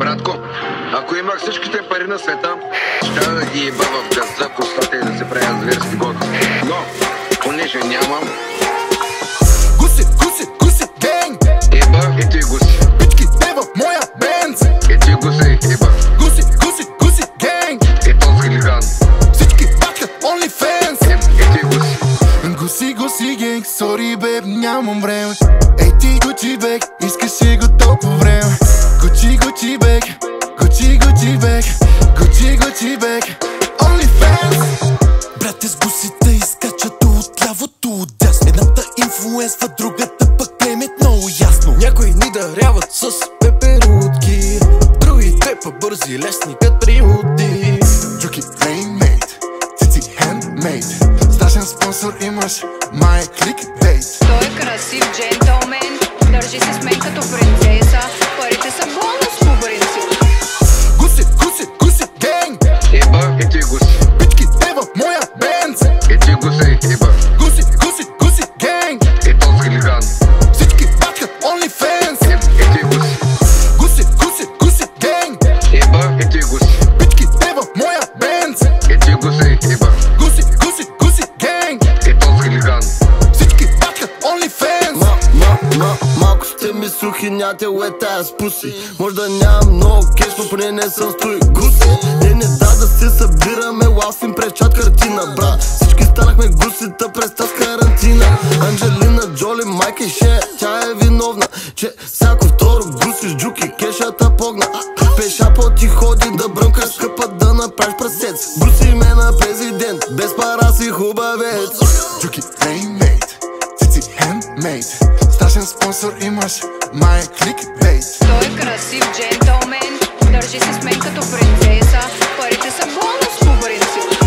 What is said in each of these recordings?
Братко, ако имах всичките пари на света, ще да ги еба в газа в устата и да се правя зверски годни. Но, понеже нямам, Гуси, гуси, гуси, генг еба и ти гуси. Пички, те в моя бенз И ти гуси, еба. Гуси, гуси, гуси, генг И този хулиган. Всички бачкат OnlyFans И, и ти гуси. Гуси, гуси, генг, сори беб, нямам време Ей ти Гучи инфлуенсва, другата пък клемет много ясно. Някои ни даряват с пеперутки Другите по-бързи, лесни кът приуди Джуки handmade, цици handmade. Страшен спонсор имаш, май кликбейт. Той е красив джентълмен, държи се с мен като принцеса. Парите са бонус сте ми сухи, няте уета с пуси. Може да нямам много кеш, но поне не съм стой гуси Те не да да се събираме, лафим през чат картина, брат Всички станахме гусита през тази карантина. Анджелина, Джоли, майка и Ше, тя е виновна Че всяко второ гуси с джуки, кешата погна. Пеша по ти ходи да бръмкаш скъпа да направиш прасец. Бруси ме на президент, без пара си хубавец. Джуки handmade, цици handmade. Страшен спонсор имаш, май кликбейт Той е красив джентълмен, държи се с мен като принцеса. Парите са бонус по принцип.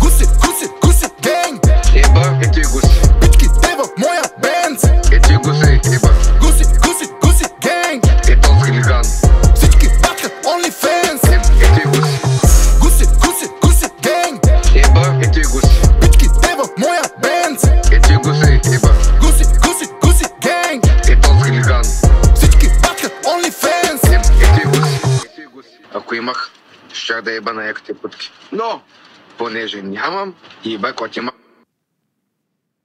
Гуси, гуси, гуси, генг Еба и ти гуси. Гуси. Ако имах, щях да еба на яките путки. Но, понеже